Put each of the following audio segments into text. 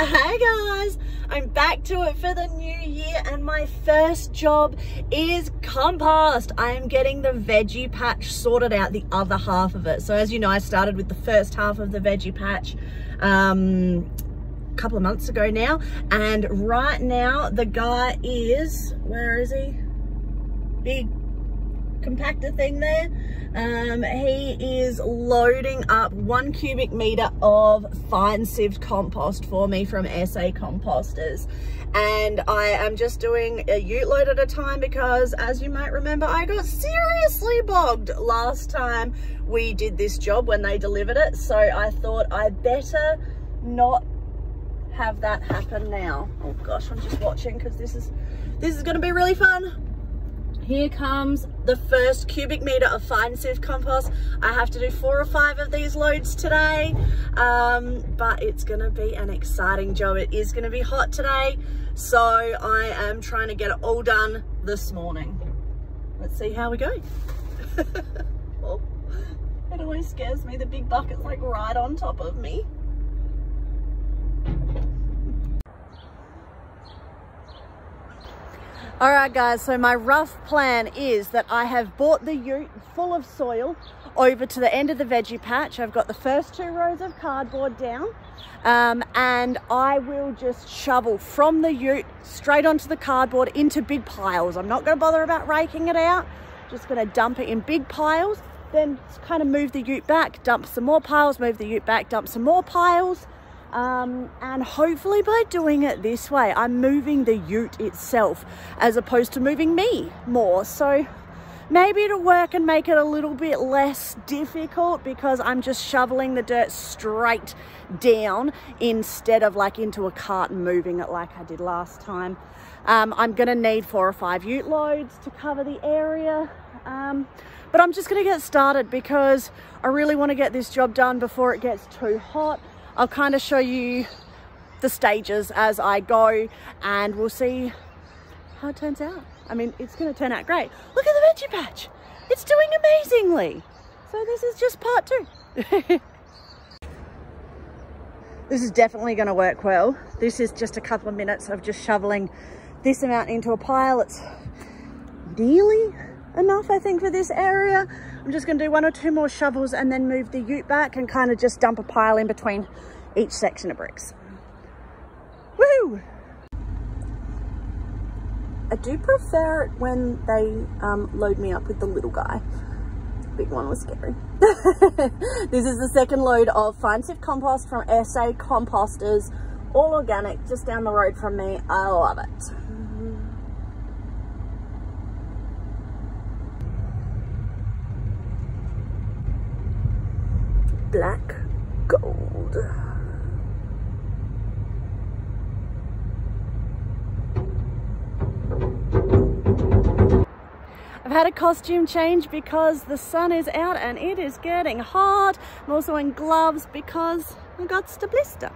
Hey guys, I'm back to it for the new year and my first job is compost. I am getting the veggie patch sorted out, the other half of it. So as you know, I started with the first half of the veggie patch um, a couple of months ago now. And right now the guy is, where is he? Big compactor thing there. Um, he is loading up one cubic meter of fine sieved compost for me from SA Composters. And I am just doing a ute load at a time because as you might remember, I got seriously bogged last time we did this job when they delivered it. So I thought I better not have that happen now. Oh gosh, I'm just watching because this is, this is going to be really fun here comes the first cubic meter of fine sieve compost. I have to do four or five of these loads today, um, but it's gonna be an exciting job. It is gonna be hot today, so I am trying to get it all done this morning. Let's see how we go. oh, it always scares me. The big bucket's like right on top of me. All right, guys, so my rough plan is that I have bought the ute full of soil over to the end of the veggie patch. I've got the first two rows of cardboard down um, and I will just shovel from the ute straight onto the cardboard into big piles. I'm not gonna bother about raking it out. Just gonna dump it in big piles, then kind of move the ute back, dump some more piles, move the ute back, dump some more piles, um, and hopefully by doing it this way, I'm moving the ute itself as opposed to moving me more. So maybe it'll work and make it a little bit less difficult because I'm just shoveling the dirt straight down instead of like into a cart and moving it like I did last time. Um, I'm gonna need four or five ute loads to cover the area. Um, but I'm just gonna get started because I really wanna get this job done before it gets too hot. I'll kind of show you the stages as I go and we'll see how it turns out. I mean, it's going to turn out great. Look at the veggie patch. It's doing amazingly. So this is just part two. this is definitely going to work well. This is just a couple of minutes of just shoveling this amount into a pile. It's nearly enough, I think, for this area. I'm just gonna do one or two more shovels and then move the ute back and kind of just dump a pile in between each section of bricks. Woo! I do prefer it when they um, load me up with the little guy. Big one was scary. this is the second load of fine sift compost from SA Composters, all organic, just down the road from me. I love it. Black gold. I've had a costume change because the sun is out and it is getting hot. I'm also in gloves because I got to blister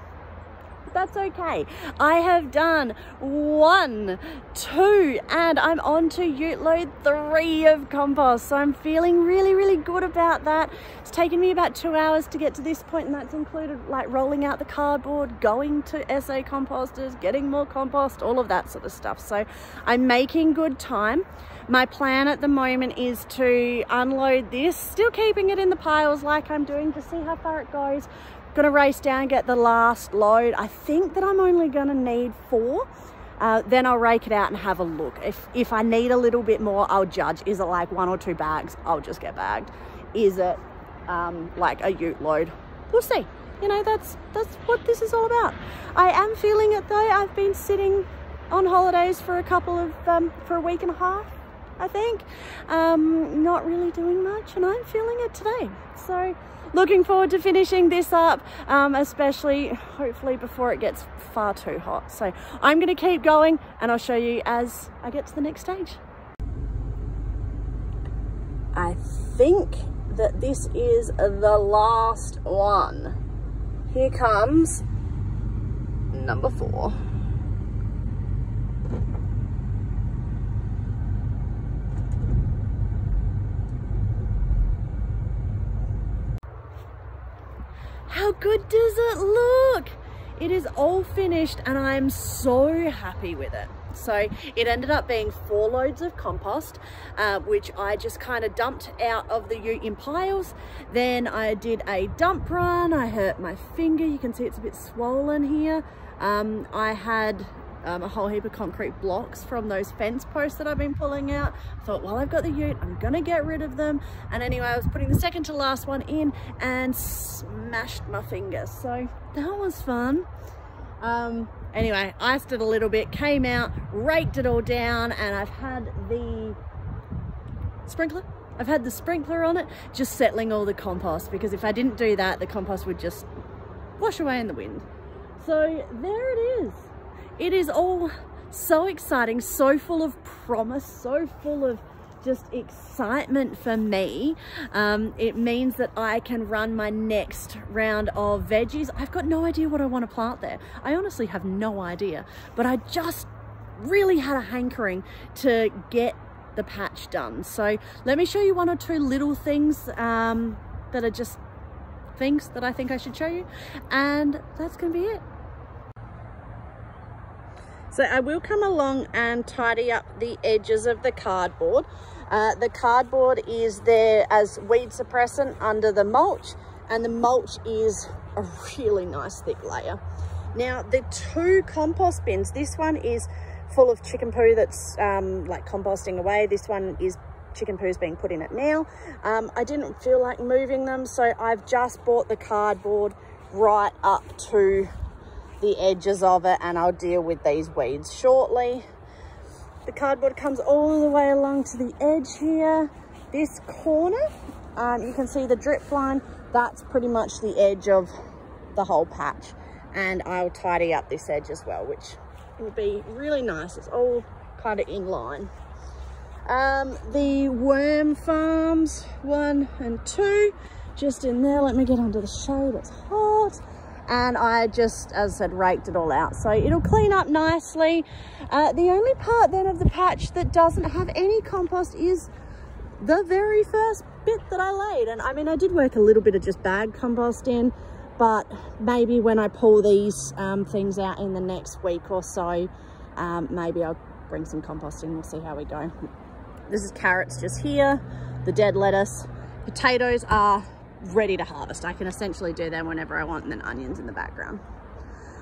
that's okay. I have done one, two, and I'm on to ute load three of compost. So I'm feeling really, really good about that. It's taken me about two hours to get to this point and that's included like rolling out the cardboard, going to SA composters, getting more compost, all of that sort of stuff. So I'm making good time. My plan at the moment is to unload this, still keeping it in the piles like I'm doing to see how far it goes Gonna race down, get the last load. I think that I'm only gonna need four. Uh, then I'll rake it out and have a look. If, if I need a little bit more, I'll judge. Is it like one or two bags? I'll just get bagged. Is it um, like a ute load? We'll see. You know, that's, that's what this is all about. I am feeling it though. I've been sitting on holidays for a couple of, um, for a week and a half, I think. Um, not really doing much and I'm feeling it today. So looking forward to finishing this up, um, especially hopefully before it gets far too hot. So I'm gonna keep going and I'll show you as I get to the next stage. I think that this is the last one. Here comes number four. How good does it look? it is all finished and I'm so happy with it. So it ended up being four loads of compost, uh, which I just kind of dumped out of the ute in piles. Then I did a dump run. I hurt my finger. You can see it's a bit swollen here. Um, I had um, a whole heap of concrete blocks from those fence posts that I've been pulling out. I thought, well, I've got the ute, I'm gonna get rid of them. And anyway, I was putting the second to last one in and smashed my finger. So that was fun. Um, anyway, iced it a little bit, came out, raked it all down, and I've had the sprinkler I've had the sprinkler on it, just settling all the compost because if I didn't do that, the compost would just wash away in the wind. So there it is. It is all so exciting, so full of promise, so full of just excitement for me. Um, it means that I can run my next round of veggies. I've got no idea what I want to plant there. I honestly have no idea, but I just really had a hankering to get the patch done. So let me show you one or two little things um, that are just things that I think I should show you. And that's gonna be it. So I will come along and tidy up the edges of the cardboard. Uh, the cardboard is there as weed suppressant under the mulch and the mulch is a really nice thick layer. Now the two compost bins, this one is full of chicken poo that's um, like composting away. This one is chicken poos being put in it now. Um, I didn't feel like moving them, so I've just bought the cardboard right up to the edges of it and I'll deal with these weeds shortly. The cardboard comes all the way along to the edge here. This corner, um, you can see the drip line, that's pretty much the edge of the whole patch. And I'll tidy up this edge as well, which will be really nice. It's all kind of in line. Um, the worm farms, one and two, just in there. Let me get under the shade, it's hot and I just, as I said, raked it all out. So it'll clean up nicely. Uh, the only part then of the patch that doesn't have any compost is the very first bit that I laid. And I mean, I did work a little bit of just bag compost in, but maybe when I pull these um, things out in the next week or so, um, maybe I'll bring some compost in. We'll see how we go. This is carrots just here, the dead lettuce. Potatoes are ready to harvest. I can essentially do them whenever I want and then onions in the background.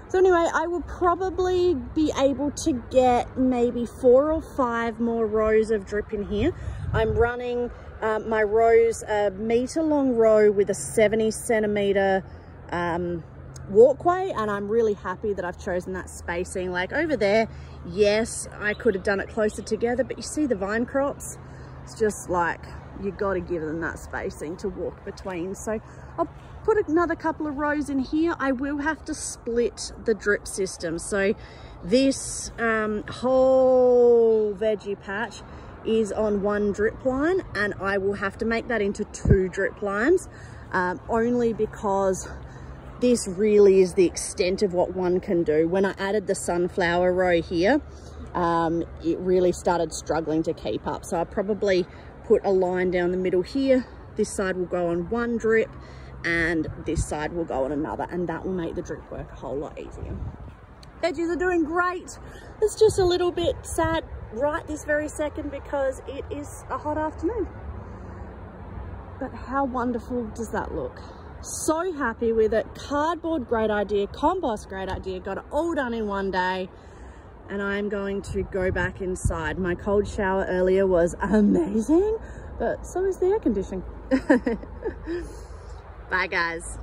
So anyway, I will probably be able to get maybe four or five more rows of drip in here. I'm running um, my rows a meter long row with a 70 centimeter um, walkway and I'm really happy that I've chosen that spacing. Like over there, yes, I could have done it closer together, but you see the vine crops? It's just like you got to give them that spacing to walk between. So I'll put another couple of rows in here. I will have to split the drip system. So this um, whole veggie patch is on one drip line and I will have to make that into two drip lines um, only because this really is the extent of what one can do. When I added the sunflower row here, um, it really started struggling to keep up. So I probably put a line down the middle here. This side will go on one drip and this side will go on another and that will make the drip work a whole lot easier. Veggies are doing great. It's just a little bit sad right this very second because it is a hot afternoon. But how wonderful does that look? So happy with it. Cardboard, great idea. Compost, great idea. Got it all done in one day and I'm going to go back inside. My cold shower earlier was amazing, but so is the air conditioning. Bye guys.